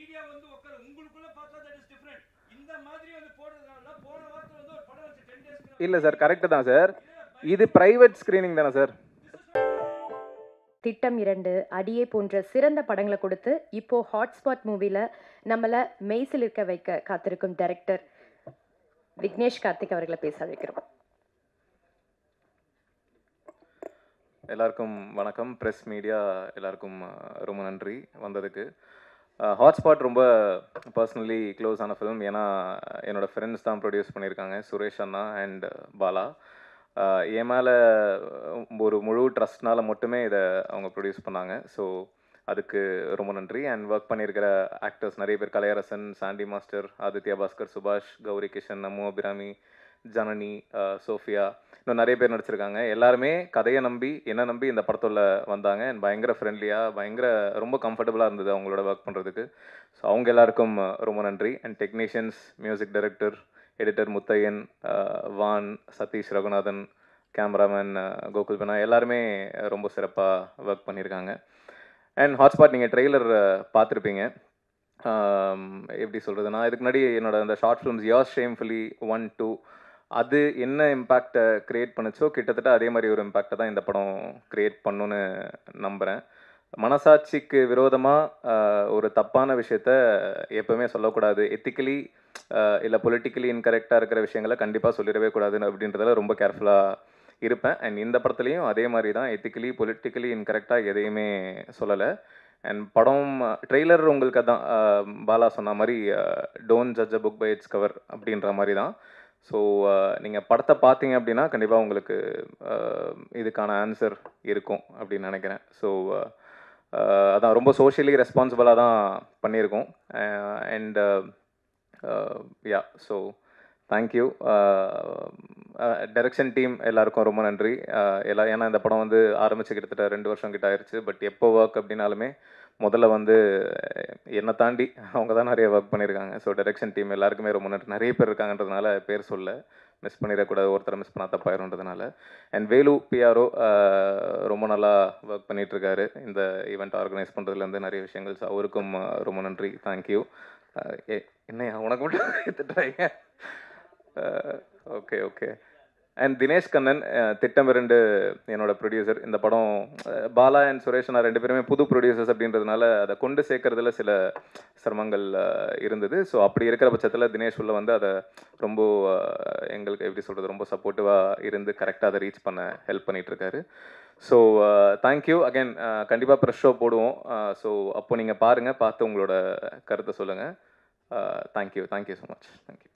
Media வந்து உட்கார. உங்களுக்குள்ள பார்த்தா தட் இஸ் டிஃபரெண்ட் இந்த மாதிரி வந்து போடுறதுனால போன வாரத்துல வந்து ஒரு படம் வச்சு டென் டேஸ்க்கு இல்லை சார் கரெக்டு தான் சார். இது ப்ரைவேட் ஸ்க்ரீனிங் தானே சார்? திட்டம் இரண்டு அடியே போன்ற சிறந்த படங்களை கொடுத்து இப்போ ஹாட்ஸ்பாட் மூவில நம்மள மெய்சில் இருக்க வைக்க காத்திருக்கும் டைரக்டர் விக்னேஷ் கார்த்திக் அவர்களை பேச அழைக்கிறோம் எல்லாருக்கும் வணக்கம். ப்ரெஸ் மீடியா எல்லாருக்கும் ரொம்ப நன்றி வந்ததுக்கு. ஹாட்ஸ்பாட் ரொம்ப பர்சனலி க்ளோஸ் ஆன ஃபிலிம் ஏன்னா என்னோட ஃப்ரெண்ட்ஸ் தான் ப்ரொடியூஸ் பண்ணியிருக்காங்க. சுரேஷ் அண்ணா அண்ட் பாலா. என் மேலே ஒரு முழு ட்ரஸ்ட்னால் மட்டுமே இதை அவங்க ப்ரொடியூஸ் பண்ணாங்க. ஸோ அதுக்கு ரொம்ப நன்றி. அண்ட் ஒர்க் பண்ணியிருக்கிற ஆக்டர்ஸ் நிறைய பேர். கலையரசன் சாண்டி மாஸ்டர் ஆதித்யா பாஸ்கர் சுபாஷ் கௌரி கிஷன் நமோ அபிராமி ஜனனி சோஃபியா இன்னும் நிறைய பேர் நடிச்சிருக்காங்க. எல்லாருமே கதையை நம்பி என்ன நம்பி இந்த படத்தில் வந்தாங்க. அண்ட் பயங்கர ஃப்ரெண்ட்லியாக பயங்கர ரொம்ப கம்ஃபர்டபுளாக இருந்தது அவங்களோட ஒர்க் பண்ணுறதுக்கு ஸோ அவங்க எல்லாருக்கும் ரொம்ப நன்றி. And technicians music director editor Muthaiyan van Sathish Raghunathan cameraman Gokul பெனா எல்லாருமே ரொம்ப சிறப்பாக ஒர்க் பண்ணியிருக்காங்க அண்ட் ஹாட்ஸ்பாட் நீங்கள் ட்ரெய்லர் பார்த்துருப்பீங்க. எப்படி சொல்கிறது நான் இதுக்கு முன்னாடி என்னோட அந்த ஷார்ட் ஃபிலிம்ஸ் யார் ஷேம்ஃபுல்லி ஒன் டூ அது என்ன இம்பேக்டை க்ரியேட் பண்ணுச்சோ கிட்டத்தட்ட அதே மாதிரி ஒரு இம்பேக்டை தான் இந்த படம் க்ரியேட் பண்ணுன்னு நம்புகிறேன் மனசாட்சிக்கு விரோதமாக ஒரு தப்பான விஷயத்த எப்பவுமே சொல்லக்கூடாது. எத்திக்கலி இல்லை பொலிட்டிக்கலி இன்கரெக்டாக இருக்கிற விஷயங்களை கண்டிப்பாக சொல்லிடவே கூடாதுன்னு அப்படின்றதுல ரொம்ப கேர்ஃபுல்லாக இருப்பேன். அண்ட் இந்த படத்துலையும் அதே மாதிரி தான். எத்திக்கலி பொலிட்டிக்கலி இன்கரெக்டாக எதையுமே சொல்லலை. அண்ட் படம் ட்ரெய்லர் உங்களுக்கு அதான் பாலா சொன்ன மாதிரி don't judge a book by its cover அப்படின்ற மாதிரி தான். ஸோ uh, நீங்கள் படத்தை பார்த்தீங்க அப்படின்னா கண்டிப்பாக உங்களுக்கு uh, இதுக்கான ஆன்சர் இருக்கும் அப்படின்னு நினைக்கிறேன். ஸோ uh, அதான் ரொம்ப சோஷியலி ரெஸ்பான்சிபிளாக தான் பண்ணியிருக்கோம். And yeah so thank you direction team எல்லாருக்கும் ரொம்ப நன்றி. எல்லா ஏன்னா இந்த படம் வந்து ஆரம்பிச்சு கிட்டத்தட்ட ரெண்டு வருஷம் கிட்ட ஆயிடுச்சு பட் எப்போ ஒர்க் அப்படின்னாலுமே முதல்ல வந்து என்னை தாண்டி அவங்க தான் நிறைய ஒர்க் பண்ணியிருக்காங்க. ஸோ டைரக்ஷன் டீம் எல்லாருக்குமே ரொம்ப நன்றி. நிறைய பேர் இருக்காங்கன்றதுனால பேர் சொல்ல மிஸ் பண்ணிடக்கூடாது ஒருத்தரை மிஸ் பண்ணால் தப்பாயிருன்றதுனால அண்ட் வேலு பிஆர்ஓ ரொம்ப நல்லா ஒர்க் பண்ணிகிட்ருக்காரு இந்த ஈவெண்ட் ஆர்கனைஸ் பண்ணுறதுலேருந்து நிறைய விஷயங்கள். ஸோ அவருக்கும் ரொம்ப நன்றி. தேங்க்யூ என்னையா உனக்கு மட்டும் எடுத்துட்டாங்க okay okay and Dinesh Kannan Thittam Irandu என்னோட ப்ரொடியூசர் இந்த படம் uh, பாலா அண்ட் சுரேஷ் நான் ரெண்டு பேருமே புது ப்ரொடியூசர்ஸ் அப்படின்றதுனால அதை கொண்டு சேர்க்கறதுல சில சிரமங்கள் uh, இருந்தது. ஸோ அப்படி இருக்கிற பட்சத்தில் தினேஷ் உள்ள வந்து அதை ரொம்ப uh, எங்களுக்கு எப்படி சொல்கிறது ரொம்ப சப்போர்ட்டிவாக இருந்து கரெக்டாக அதை ரீச் பண்ண ஹெல்ப் பண்ணிகிட்டு இருக்காரு. ஸோ தேங்க்யூ அகைன் கண்டிப்பாக ப்ரெஷ் ஷோ போடுவோம். ஸோ அப்போ நீங்கள் பாருங்கள் பார்த்து உங்களோட கருத்தை சொல்லுங்கள் thank you thank you so much thank you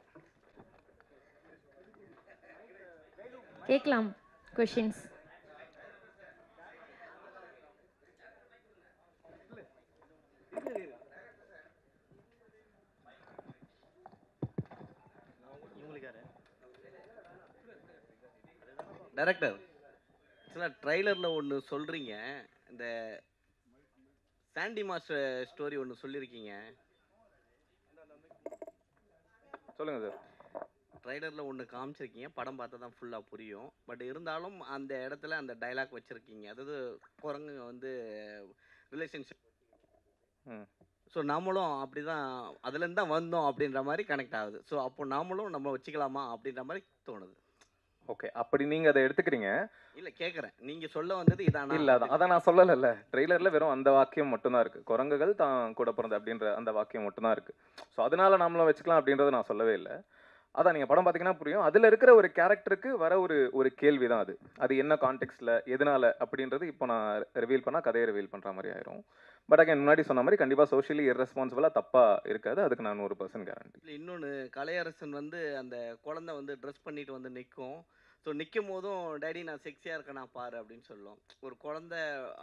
கேட்கலாம் கொஷின்ஸ் டைரக்டர் ஆக்சுவலாக ட்ரைலரில் ஒன்று சொல்கிறீங்க இந்த சாண்டி மாஸ்டர் ஸ்டோரி ஒன்று சொல்லியிருக்கீங்க சொல்லுங்கள் சார் ட்ரைலரில் ஒன்று காமிச்சிருக்கீங்க. படம் பார்த்தா தான் ஃபுல்லாக புரியும். பட் இருந்தாலும் அந்த இடத்துல அந்த டைலாக் வச்சுருக்கீங்க. அதாவது குரங்குங்க வந்து ரிலேஷன்ஷிப் ம். ஸோ நாமளும் அப்படி தான் அதுலேருந்து தான் வந்தோம் அப்படின்ற மாதிரி கனெக்ட் ஆகுது. ஸோ அப்போ நாமளும் நம்ம வச்சுக்கலாமா அப்படின்ற மாதிரி தோணுது. ஓகே அப்படி நீங்கள் அதை எடுத்துக்கிறீங்க. இல்லை கேட்குறேன் நீங்கள் சொல்ல வந்தது இதானா? இல்லை அதான் அதை நான் சொல்லலைல்ல. ட்ரெய்லரில் வெறும் அந்த வாக்கியம் மட்டும்தான் இருக்குது குரங்குகள் தான் கூட பிறந்த அப்படின்ற அந்த வாக்கியம் மட்டும்தான் இருக்குது ஸோ அதனால நாமளும் வச்சுக்கலாம் அப்படின்றத நான் சொல்லவே இல்லை. அதான் நீங்கள் படம் பார்த்தீங்கன்னா புரியும். அதில் இருக்கிற ஒரு கேரக்டருக்கு வர ஒரு ஒரு கேள்வி தான் அது. அது என்ன கான்டெக்ட்ஸில் எதனால் அப்படின்றது இப்போ நான் ரிவீல் பண்ணால் கதையை ரிவீல் பண்ணுற மாதிரி ஆயிரும். பட் அகைன் முன்னாடி சொன்ன மாதிரி கண்டிப்பாக சோஷியலி இர்ரெஸ்பான்சிபிளாக தப்பாக இருக்காது. அதுக்கு நான் நூறு பர்சன்ட் கேரண்டி இல்லை இன்னொன்று கலையரசன் வந்து அந்த குழந்தை வந்து ட்ரெஸ் பண்ணிட்டு வந்து நிற்கும் ஸோ நிற்கும் போதும் டேடி நான் செக்ஸியாக இருக்கேன் நான் பாரு அப்படின்னு சொல்லும். ஒரு குழந்தை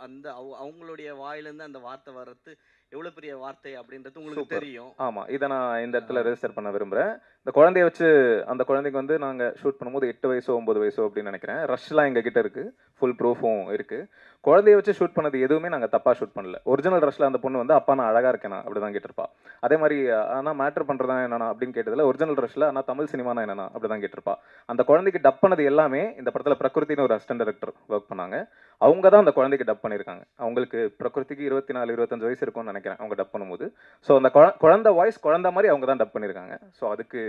அந்த அவங்களுடைய வாயிலேருந்து அந்த வார்த்தை வர்றது எவ்வளோ பெரிய வார்த்தை அப்படின்றது உங்களுக்கு. தெரியும். ஆமாம் இதை நான் இந்த இடத்துல ரெஜிஸ்டர் பண்ண விரும்புகிறேன் இந்த குழந்தைய வச்சு அந்த குழந்தைக்கு வந்து நாங்கள் ஷூட் பண்ணும்போது எட்டு வயசோ ஒம்பது வயசோ அப்படின்னு நினைக்கிறேன். ரஷ்லாம் எங்கள் கிட்ட இருக்குது ஃபுல் ப்ரூஃபும் இருக்குது குழந்தைய வச்சு ஷூட் பண்ணது எதுவுமே நாங்கள் தப்பாக ஷூட் பண்ணல. ஒரிஜினல் ரஷ்ல அந்த பொண்ணு வந்து அப்பா நான் அழகாக இருக்கேனா? அப்படி தான் கேட்டிருப்பா. அதே மாதிரி ஆனால் மேட்ரு பண்ணுறதா என்னன்னா அப்படின்னு கேட்டதில் ஒரிஜினல் ரஷ்ல ஆனால் தமிழ் சினிமானா என்னன்னா அப்படி தான் கேட்டிருப்பா. அந்த குழந்தைக்கு டப் பண்ணது எல்லாமே இந்த படத்தில் பிரகிருத்தின்னு ஒரு அசிஸ்டன்ட் டைரக்டர் ஒர்க் பண்ணாங்க. அவங்க தான் அந்த குழந்தைக்கு டப் பண்ணியிருக்காங்க. அவங்களுக்கு பிரகிருதிக்கு இருபத்தி நாலு இருபத்தஞ்சு வயசு இருக்கும்னு நினைக்கிறேன். நினைக்கிறேன் அவங்க டப் பண்ணும்போது. ஸோ அந்த குழ- குழந்தை வாய்ஸ் குழந்தை மாதிரி அவங்க தான் டப் பண்ணியிருக்காங்க ஸோ அதுக்கு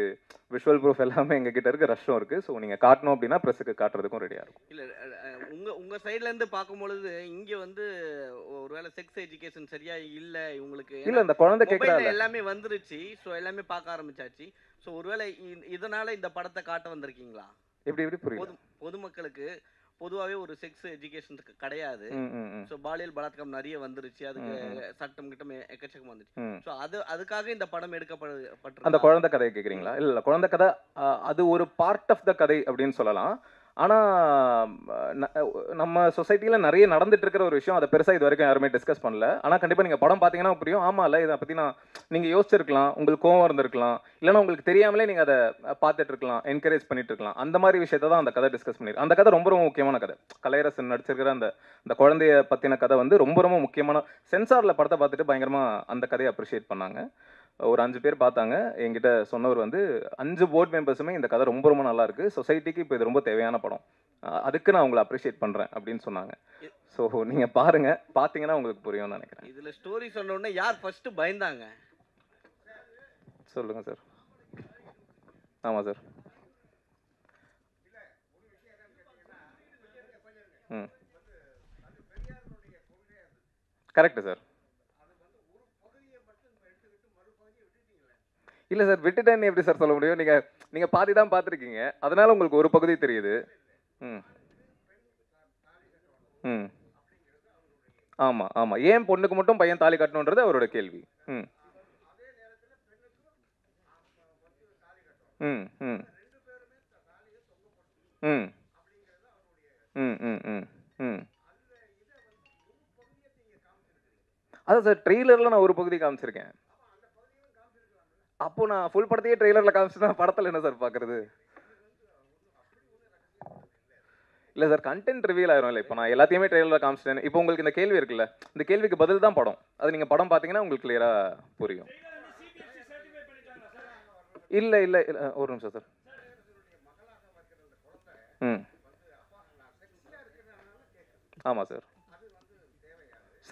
விஷுவல் ப்ரூஃப் எல்லாமே எங்ககிட்ட இருக்கு ரஷ்ஷும் இருக்கு. ஸோ நீங்கள் காட்டணும் அப்படின்னா ப்ரெஸ்ஸுக்கு காட்டுறதுக்கும் ரெடியாக இருக்கும். இல்ல உங்க உங்க சைடுல இருந்து பார்க்கும்பொழுது இங்க வந்து ஒருவேளை செக்ஸ் எஜுகேஷன் சரியா இல்ல இவங்களுக்கு இல்லை இந்த குழந்தை மொபைல்ல கேட்குறா எல்லாமே வந்துருச்சு. ஸோ எல்லாமே பார்க்க ஆரம்பிச்சாச்சு. ஸோ ஒருவேளை இதனால இந்த படத்தை காட்ட வந்திருக்கீங்களா? எப்படி எப்படி புரியல? பொது பொதுமக்களுக்கு பொதுவாகவே ஒரு செக்ஸ் எஜுகேஷன் கிடையாது. ஸோ பாலியல் பலாத்காரம் நிறைய வந்துருச்சு. அதுக்கு சட்டம் கிட்டம் எக்கச்சக்கம் வந்துச்சு. ஸோ அது அதுக்காக இந்த படம் அந்த எடுக்கப்பட்டு குழந்தை கதையை கேட்குறீங்களா இல்லை குழந்தை கதை அது ஒரு பார்ட் ஆஃப் த கதை அப்படின்னு சொல்லலாம். ஆனால் நம்ம சொசைட்டியில் நிறைய நடந்துட்டு இருக்கிற ஒரு விஷயம் அதை பெருசாக இது வரைக்கும் யாருமே டிஸ்கஸ் பண்ணல. ஆனால் கண்டிப்பாக நீங்கள் படம் பார்த்தீங்கன்னா புரியும். ஆமாம் இல்லை இதை பற்றி நான் நீங்கள் யோசிச்சிருக்கலாம். உங்களுக்கு கோவம் இருந்திருக்கலாம். இல்லைன்னா உங்களுக்கு தெரியாமலே நீங்கள் அதை பார்த்துட்டு இருக்கலாம் என்கரேஜ் பண்ணிட்டு இருக்கலாம் அந்த மாதிரி விஷயத்தை தான் அந்த கதை டிஸ்கஸ் பண்ணிருக்கு அந்த கதை ரொம்ப ரொம்ப முக்கியமான கதை. கலையரசன் நடிச்சிருக்கிற அந்த அந்த குழந்தைய பற்றின கதை வந்து ரொம்ப ரொம்ப முக்கியமான சென்சாரில் படத்தை பார்த்துட்டு பயங்கரமாக அந்த கதையை அப்ரிஷியேட் பண்ணாங்க. ஒரு அஞ்சு பேர் பார்த்தாங்க. என்கிட்ட சொன்னவர் வந்து அஞ்சு போர்ட் மெம்பர்ஸுமே இந்த கதை ரொம்ப ரொம்ப நல்லா இருக்கு. சொசைட்டிக்கு இப்போ இது ரொம்ப தேவையான படம். அதுக்கு நான் உங்களை அப்ரிஷியேட் பண்ணுறேன் அப்படின்னு சொன்னாங்க. ஸோ நீங்கள் பாருங்க. பார்த்தீங்கன்னா உங்களுக்கு புரியும்னு நினைக்கிறேன். இதுல ஸ்டோரி சொன்ன உடனே யார் ஃபர்ஸ்ட் பயந்தாங்க? சொல்லுங்கள் சார் ஆமாம் சார் ம். கரெக்டு சார் இல்லை சார் விட்டுட்டேன்னு எப்படி சார் சொல்ல முடியும்? நீங்கள் நீங்கள் பாதி தான் பார்த்துருக்கீங்க. அதனால் உங்களுக்கு ஒரு பகுதி தெரியுது. ம். ம். ஆமாம் ஆமாம் ஏன் பொண்ணுக்கு மட்டும் பையன் தாலி கட்டணுன்றது அவரோட கேள்வி. ம். ம் ம். ம். ம் ம் ம் ம். அதான் சார் ட்ரெய்லரில் நான் ஒரு பகுதி காமிச்சிருக்கேன். அப்போ நான் ஃபுல் படத்தையே ட்ரெய்லரில் காமிச்சுன்னா படத்தில் என்ன சார் பார்க்குறது இல்லை சார் கண்டென்ட் ரிவீல் ஆயிரும் இல்லை இப்போ நான் எல்லாத்தையுமே ட்ரெய்லரில் காமிச்சிட்டேன். இப்போ உங்களுக்கு இந்த கேள்வி இருக்குல்ல இந்த கேள்விக்கு பதில் தான் படம். அது நீங்கள் படம் பார்த்தீங்கன்னா உங்களுக்கு கிளியராக புரியும். இல்லை இல்லை இல்லை, ஒரு நிமிஷம் சார் ம். ஆமாம் சார்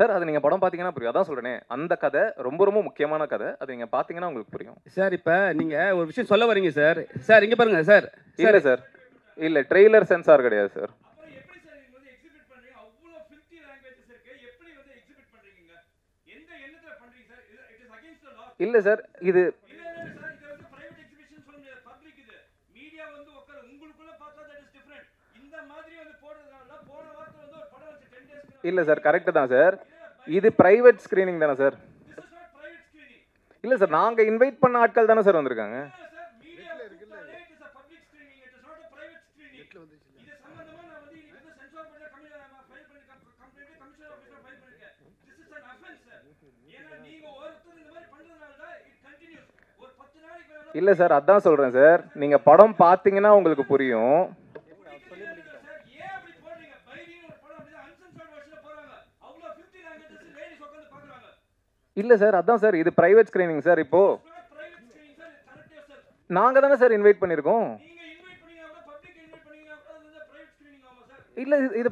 சார் அது நீங்கள் படம் பார்த்தீங்கன்னா புரியும். அதான் சொல்கிறேனே அந்த கதை ரொம்ப ரொம்ப முக்கியமான கதை. அது நீங்கள் பார்த்தீங்கன்னா உங்களுக்கு புரியும். சார் இப்போ நீங்கள் ஒரு விஷயம் சொல்ல வரீங்க சார் சார் இங்கே பாருங்கள் சார் இல்லை சார் இல்லை ட்ரெய்லர் சென்சார் கிடையாது சார் இல்லை சார் இது இல்லை சார் கரெக்டு தான் சார் இது பிரைவேட் ஸ்க்ரீனிங் தானே சார் இல்லை சார் நாங்கள் இன்வைட் பண்ண ஆட்கள் தானே சார் வந்திருக்காங்க? இல்லை சார் அதான் சொல்கிறேன் சார் நீங்கள் படம் பார்த்தீங்கன்னா உங்களுக்கு புரியும். இல்லை சார் அதான் சார் இது ப்ரைவேட் ஸ்க்ரீனிங் சார் சார் நாங்கள் தானே சார் இன்வைட் பண்ணியிருக்கோம் இல்லை இது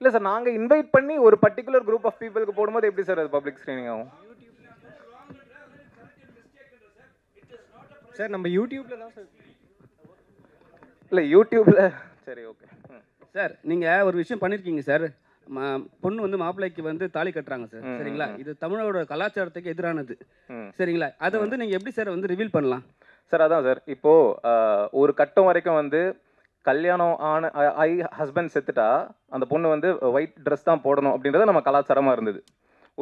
இல்லை சார் நாங்கள் இன்வைட் பண்ணி ஒரு பர்டிகுலர் குரூப் ஆஃப் பீப்புளுக்கு போடும்போது எப்படி சார் அது பப்ளிக் ஸ்க்ரீனிங் ஆகும்? சார் நம்ம யூடியூப்ல தான் சார். இல்லை யூடியூப்பில் சரி ஓகே சார் நீங்கள் ஒரு விஷயம் பண்ணியிருக்கீங்க சார். பொண்ணு வந்து மாப்பிள்ளைக்கு வந்து தாலி கட்டுறாங்க சார் சரிங்களா. இது தமிழோட கலாச்சாரத்துக்கு எதிரானது சரிங்களா? அதை வந்து நீங்கள் எப்படி சார் வந்து ரிவீல் பண்ணலாம்? சார் அதான் சார். இப்போது ஒரு கட்டம் வரைக்கும் வந்து கல்யாணம் ஆன ஆகி ஹஸ்பண்ட் செத்துட்டா அந்த பொண்ணு வந்து ஒயிட் ட்ரெஸ் தான் போடணும் அப்படின்றது நம்ம கலாச்சாரமாக இருந்தது.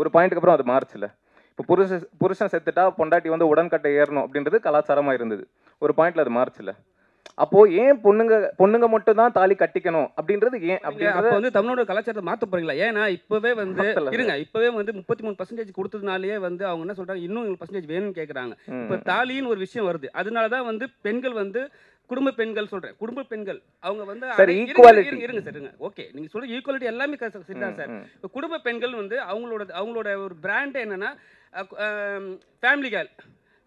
ஒரு பாயிண்ட்டுக்கு அப்புறம் அது மாறுச்சுல இப்போ புருஷ புருஷன் செத்துட்டா பொண்டாட்டி வந்து உடன்கட்டை ஏறணும் அப்படின்றது கலாச்சாரமாக இருந்தது. ஒரு பாயிண்ட்ல அது மாறுச்சுல அப்போ ஏன் பொண்ணுங்க பொண்ணுங்க மட்டும் தான் தாலி கட்டிக்கணும்? அப்படின்றது ஏன்? அப்போ அப்படின்றது வந்து தமிழோட கலாச்சாரத்தை மாற்ற போறீங்களா? ஏன்னா இப்போவே வந்து. இருங்க இப்போவே வந்து முப்பத்தி மூணு பர்சன்டேஜ் கொடுத்ததுனாலேயே வந்து அவங்க என்ன சொல்றாங்க இன்னும் பர்சன்டேஜ் வேணும்னு கேட்குறாங்க ம், இப்போ தாலின்னு ஒரு விஷயம் வருது. அதனால தான் வந்து பெண்கள் வந்து குடும்ப பெண்கள் சொல்றேன். குடும்ப பெண்கள் அவங்க வந்து சரி, இருங்க, சார் இருங்க ஓகே நீங்க சொல்ற ஈக்குவாலிட்டி எல்லாமே சரிதான் சார். இப்போ குடும்ப பெண்கள் வந்து அவங்களோட அவங்களோட ஒரு பிராண்ட் என்னன்னா ஃபேமிலி கேர்ள்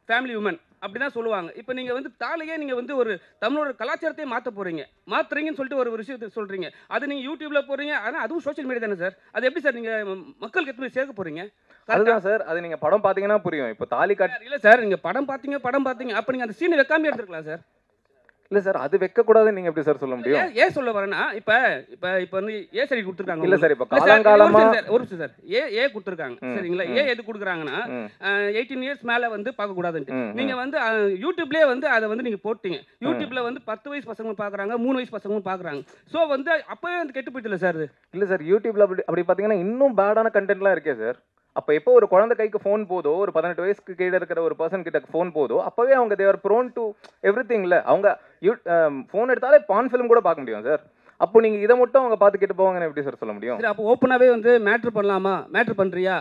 ஃபேமிலி உமன் அப்படி தான் சொல்லுவாங்க. இப்போ நீங்கள் வந்து தாலையே நீங்கள் வந்து ஒரு தமிழோட கலாச்சாரத்தையே மாற்ற போகிறீங்க மாற்றுறீங்கன்னு சொல்லிட்டு ஒரு விஷயத்தை சொல்கிறீங்க அது நீங்கள் யூடியூப்பில் போகிறீங்க ஆனால் அதுவும் சோஷியல் மீடியா தானே சார்? அது எப்படி சார் நீங்கள் மக்களுக்கு எத்தனை சேர்க்க போகிறீங்க அதுதான் சார். அது நீங்க படம் பாத்தீங்கன்னா புரியும். இப்போ தாலி கட் இல்லை சார் நீங்கள் படம் பார்த்தீங்க படம் பார்த்தீங்க. அப்போ நீங்கள் அந்த சீனை வைக்காம எடுத்துருக்கலாம் சார். இல்ல சார் அது வைக்க கூடாதுன்னு நீங்க எப்படி சார் சொல்ல முடியும்? ஏன் சொல்ல வரேன்னா இப்போ இப்போ இப்போ வந்து ஏ சரி கொடுத்துருக்காங்க. இல்ல சார் இப்போ இல்ல சார், காலங்காலமா ஒரு நிமிஷம் சார், ஏ ஏ கொடுத்துருக்காங்க. சரிங்களா. ஏ எது கொடுக்குறாங்கன்னா எயிட்டீன் இயர்ஸ் மேலே வந்து பார்க்கக்கூடாதுன்ட்டு. நீங்க வந்து யூடியூப்லயே வந்து அதை வந்து நீங்க போட்டீங்க. யூடியூப்ல வந்து பத்து வயசு பசங்க பாக்குறாங்க மூணு வயசு பசங்களும் பாக்குறாங்க சோ வந்து அப்பவே வந்து கெட்டு போயிட்டுல சார் இல்ல சார் யூடியூப்ல அப்படி அப்படி பாத்தீங்கன்னா இன்னும் பேடான கண்டென்ட்லாம் இருக்கே சார். அப்போ எப்போ ஒரு குழந்தை கைக்கு ஃபோன் போதோ ஒரு பதினெட்டு வயசுக்கு கீழே இருக்கிற ஒரு பர்சன் கிட்ட ஃபோன் போதோ அப்போவே அவங்க they are prone to every திங்கில் அவங்க ஃபோன் எடுத்தாலே பான் ஃபிலிம் கூட பார்க்க முடியும் சார் அப்போ நீங்கள் இதை மட்டும் அவங்க பார்த்து கேட்டு போவாங்கன்னு எப்படி சார் சொல்ல முடியும்? சரி அப்போ ஓப்பனாகவே வந்து மேட்ரு பண்ணலாமா? மேட்ரு பண்ணுறியா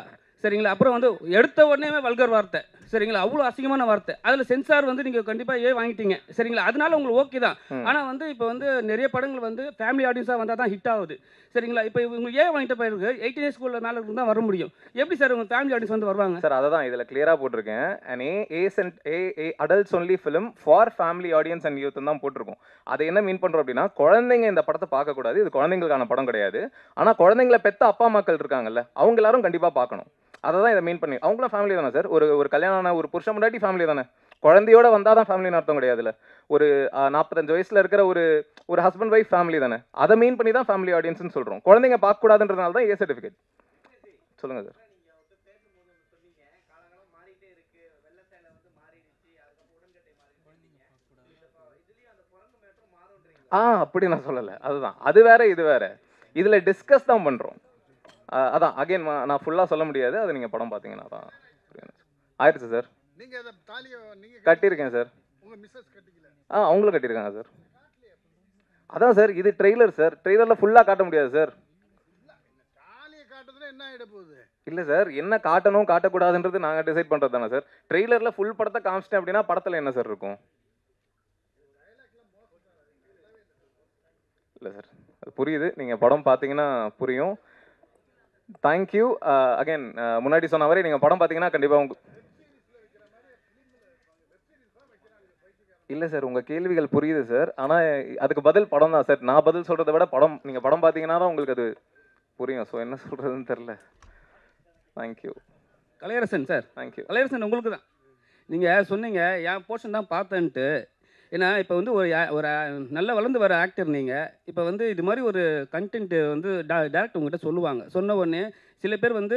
சரிங்களா? அப்புறம் வந்து எடுத்த உடனே வல்கர் வார்த்தை. சரிங்களா? அவ்வளோ அசிங்கமான வார்த்தை. அதில் சென்சார் வந்து நீங்கள் கண்டிப்பாக ஏ வாங்கிட்டீங்க. சரிங்களா? அதனால உங்களுக்கு ஓகே தான். ஆனால் வந்து இப்போ வந்து நிறைய படங்கள் வந்து ஃபேமிலி ஆடியன்ஸாக வந்தால் தான் ஹிட் ஆகுது. சரிங்களா? இப்போ இவங்க ஏன் வாங்கிட்ட போயிருக்கு எயிட்டீன் இயர்ஸ் ஸ்கூலில் மேலே இருந்து தான் வர முடியும். எப்படி சார் உங்கள் ஃபேமிலி ஆடியன்ஸ் வந்து வருவாங்க? சார் அதை தான் இதில் கிளியராக போட்டிருக்கேன். And A A cent A A adults only film for family audience and youth தான் போட்டிருக்கோம். அதை என்ன மீன் பண்ணுறோம் அப்படின்னா குழந்தைங்க இந்த படத்தை பார்க்கக்கூடாது. இது குழந்தைங்களுக்கான படம் கிடையாது. ஆனால் குழந்தைங்களை பெத்த அப்பா மக்கள் இருக்காங்கல்ல அவங்க எல்லாரும் கண்டிப்பாக பார்க்கணும். அதை தான் இதை மீன் பண்ணி அவங்களும் ஃபேமிலி தானே சார் ஒரு ஒரு கல்யாணம் ஆன ஒரு புருஷன் முன்னாடி ஃபேமிலி தானே? குழந்தையோட வந்தால் தான் ஃபேமிலின்னு அர்த்தம் கிடையாதுல்ல ஒரு நாற்பத்தஞ்சு வயசில் இருக்கிற ஒரு ஒரு ஹஸ்பண்ட் ஒய்ஃப் ஃபேமிலி தானே? அதை மீன் பண்ணி தான் ஃபேமிலி ஆடியன்ஸ்னு சொல்கிறோம் குழந்தைங்க பார்க்கக்கூடாதுன்றதுனால தான் ஏ சர்டிஃபிகேட் சொல்லுங்கள் சார் ஆ அப்படி நான் சொல்லலை. அதுதான். அது வேற இது வேற. இதில் டிஸ்கஸ் தான் பண்ணுறோம் அதான் அகைன் நான் ஃபுல்லாக சொல்ல முடியாது. அது நீங்கள் படம் பார்த்தீங்கன்னா தான். ஆயிடுச்சு சார் கட்டியிருக்கேன் சார் ஆ அவங்களும் கட்டியிருக்காங்க சார் அதான் சார் இது ட்ரெய்லர் சார் ட்ரெய்லரில் ஃபுல்லாக காட்ட முடியாது சார் இல்லை சார் என்ன காட்டணும் காட்டக்கூடாதுன்றது நாங்கள் டிசைட் பண்ணுறது தானே சார் ட்ரெய்லரில் ஃபுல் படத்தை காமிச்சிட்டேன் அப்படின்னா படத்தில் என்ன சார் இருக்கும்? இல்லை சார் அது புரியுது. நீங்கள் படம் பார்த்தீங்கன்னா புரியும். தேங்க்யூ அகைன் முன்னாடி சொன்ன மாதிரி நீங்கள் படம் பார்த்தீங்கன்னா கண்டிப்பாக உங்க இல்லை சார் உங்கள் கேள்விகள் புரியுது சார். ஆனால் அதுக்கு பதில் படம் தான் சார். நான் பதில் சொல்கிறத விட படம் நீங்கள் படம் பார்த்தீங்கன்னா தான் உங்களுக்கு அது புரியும். ஸோ என்ன சொல்கிறதுன்னு தெரில thank you Kalaiyarasan sir. Thank you Kalaiyarasan உங்களுக்கு தான் நீங்கள் சொன்னீங்க என் போர்ஷன் தான் பார்த்தேன்ட்டு. ஏன்னா இப்போ வந்து ஒரு ஒரு நல்ல வளர்ந்து வர ஆக்டர் நீங்கள் இப்போ வந்து இது மாதிரி ஒரு கண்டென்ட் வந்து டேரக்டர் உங்ககிட்ட சொல்லுவாங்க. சொன்ன உடனே சில பேர் வந்து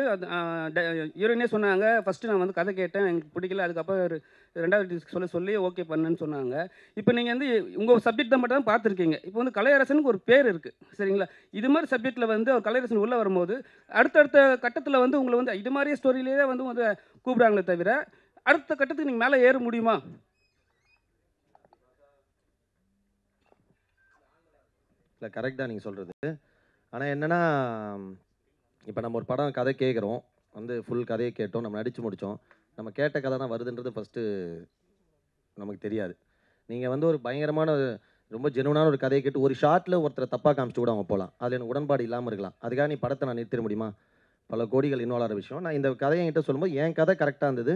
ஹீரோயினே சொன்னாங்க ஃபஸ்ட்டு நான் வந்து கதை கேட்டேன் எனக்கு பிடிக்கல அதுக்கப்புறம் ரெண்டாவது சொல்ல சொல்லி ஓகே பண்ணுன்னு சொன்னாங்க. இப்போ நீங்கள் வந்து உங்கள் சப்ஜெக்ட் தான் மட்டும் தான் பார்த்துருக்கீங்க. இப்போ வந்து கலையரசனுக்கு ஒரு பேர் இருக்குது சரிங்களா? இது மாதிரி சப்ஜெக்ட்டில் வந்து அவர் கலையரசன் உள்ளே வரும்போது அடுத்தடுத்த கட்டத்தில் வந்து உங்களை வந்து இது மாதிரி ஸ்டோரியிலேயே வந்து வந்து கூப்பிடுறாங்களே தவிர அடுத்த கட்டத்துக்கு நீங்கள் மேலே ஏற முடியுமா? இல்லை கரெக்டாக நீங்கள் சொல்கிறது ஆனால் என்னென்னா இப்போ நம்ம ஒரு படம் கதை கேட்குறோம். வந்து ஃபுல் கதையை கேட்டோம் நம்ம நடித்து முடித்தோம் நம்ம கேட்ட கதை தான் வருதுன்றது ஃபஸ்ட்டு நமக்கு தெரியாது. நீங்கள் வந்து ஒரு பயங்கரமான ரொம்ப ஜெனுவனான ஒரு கதையை கேட்டு ஒரு ஷார்ட்டில் ஒருத்தரை தப்பாக காமிச்சிட்டு கூட அவங்க போகலாம். அதில் எனக்கு உடன்பாடு இல்லாமல் இருக்கலாம். அதுக்காக நீ படத்தை நான் நிறுத்திட முடியுமா? பல கோடிகள் இன்வால்வ் ஆகிற விஷயம். நான் இந்த கதையை என்கிட்ட சொல்லும்போது என் கதை கரெக்டாக இருந்தது.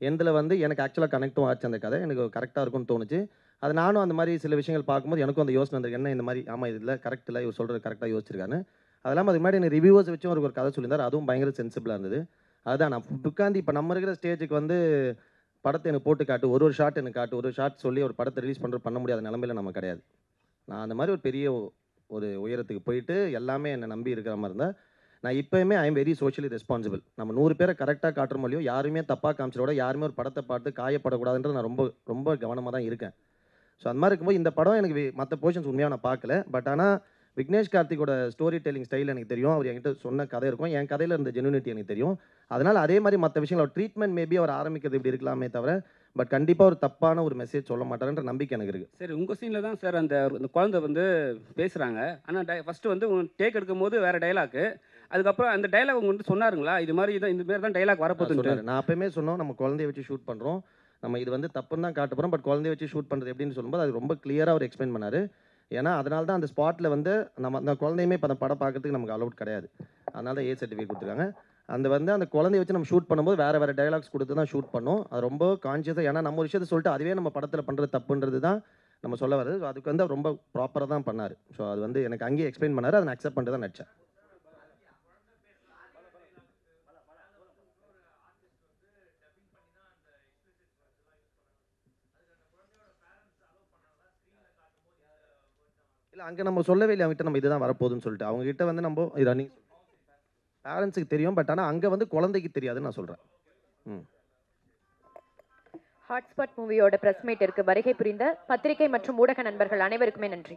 எந்தில் வந்து எனக்கு ஆக்சுவலாக கனெக்டும் ஆச்சு அந்த கதை. எனக்கு கரெக்டாக இருக்கும்னு தோணுச்சு. அது நானும் அந்த மாதிரி சில விஷயங்கள் பார்க்கும்போது எனக்கும் அந்த யோசனை வந்திருக்கு. என்ன இந்த மாதிரி? ஆமாம் இதில் கரெக்ட் இல்லை இவர் சொல்கிறது கரெக்டாக யோசிச்சிருக்காரு அது இல்லாமல் அதுக்கு முன்னாடி எனக்கு ரிவ்யூவர்ஸ் வச்சும் ஒரு கதை சொல்லியிருந்தார். அதுவும் பயங்கர சென்சிபிளாக இருந்தது. அதுதான் நான் உட்காந்து இப்போ நம்ம இருக்கிற ஸ்டேஜுக்கு வந்து படத்தை எனக்கு போட்டு காட்டு ஒரு ஒரு ஷாட் எனக்கு காட்டு ஒரு ஷாட் சொல்லி ஒரு படத்தை ரிலீஸ் பண்ணுற பண்ண முடியாத நிலமையில நம்ம கிடையாது. நான் அந்த மாதிரி ஒரு பெரிய ஒரு உயரத்துக்கு போயிட்டு எல்லாமே என்னை நம்பி இருக்கிற மாதிரி இருந்தால் நான் இப்போயுமே I am very socially responsible நம்ம நூறு பேரை கரெக்டாக காட்டுற மொழியோ யாருமே தப்பாக காமிச்சிட யாருமே ஒரு படத்தை பார்த்து காயப்படக்கூடாதுன்றது நான் ரொம்ப ரொம்ப கவனமாக தான் இருக்கேன். ஸோ அந்த மாதிரி இருக்கும்போது இந்த படம் எனக்கு மற்ற போர்ஷன்ஸ் உண்மையாக நான் பார்க்கல. பட் ஆனால் விக்னேஷ் கார்த்திகோட ஸ்டோரி டெல்லிங் ஸ்டைல் எனக்கு தெரியும். அவர் என்கிட்ட சொன்ன கதை இருக்கும். என் கதையில் இருந்த ஜெனுனிட்டி எனக்கு தெரியும். அதனால் அதே மாதிரி மற்ற விஷயங்கள் ட்ரீட்மெண்ட் மேபி அவர் ஆரம்பிக்கிறது இப்படி இருக்கலாமே தவிர பட் கண்டிப்பாக ஒரு தப்பான ஒரு மெசேஜ் சொல்ல மாட்டாருன்ற நம்பிக்கை எனக்கு இருக்குது சரி உங்கள் சீனில் தான் சார் அந்த அந்த குழந்தை வந்து பேசுகிறாங்க ஆனால் டை ஃபஸ்ட்டு வந்து டேக் எடுக்கும் போது வேறு டைலாக்கு அதுக்கப்புறம் அந்த டைலாக் உங்க வந்து சொன்னாருங்களா? இது மாதிரி தான் இந்த மாதிரி தான் டைலாக் சொன்னாரு. நான் அப்பயுமே சொன்னோம் நம்ம குழந்தைய வச்சு ஷூட் பண்ணுறோம் நம்ம இது வந்து தப்புன்னு தான் காட்ட போகிறோம் பட் குழந்தைய வச்சு ஷூட் பண்ணுறது எப்படின்னு சொல்லும்போது அது ரொம்ப கிளியராக அவர் எக்ஸ்பிளைன் பண்ணார். ஏன்னா அதனால தான் அந்த ஸ்பாட்டில் வந்து நம்ம அந்த குழந்தையுமே இப்போ அந்த படம் பார்க்கறதுக்கு நமக்கு அலௌட் கிடையாது. அதனால தான் ஏ சர்டிஃபிகேட் கொடுத்துருக்காங்க. அந்த வந்து அந்த குழந்தைய வச்சு நம்ம ஷூட் பண்ணும்போது வேறு வேறு டைலாக்ஸ் கொடுத்து தான் ஷூட் பண்ணோம். அது ரொம்ப கான்ஷியஸாக ஏன்னா நம்ம ஒரு விஷயத்த சொல்லிட்டு அதுவே நம்ம படத்தில் பண்ணுறது தப்புன்றது தான் நம்ம சொல்ல வருது ஸோ அதுக்கு வந்து ரொம்ப ப்ராப்பராக தான் பண்ணார். ஸோ அது வந்து எனக்கு அங்கேயே எக்ஸ்பிளைன் பண்ணார். அதை அக்செப்ட் பண்ணிட்டு தான் நடித்தேன் இல்லை அங்கே நம்ம சொல்லவே இல்லை. அவங்ககிட்ட நம்ம இதுதான் வரப்போகுதுன்னு சொல்லிட்டு. அவங்ககிட்ட வந்து நம்ம இதை நீங்கள் பேரண்ட்ஸுக்கு தெரியும் பட் ஆனால் அங்கே வந்து குழந்தைக்கு தெரியாதுன்னு நான் சொல்கிறேன் ம். ஹாட்ஸ்பாட் மூவியோட பிரஸ் மீட்டிற்கு வருகை புரிந்த பத்திரிகை மற்றும் ஊடக நண்பர்கள் அனைவருக்குமே நன்றி.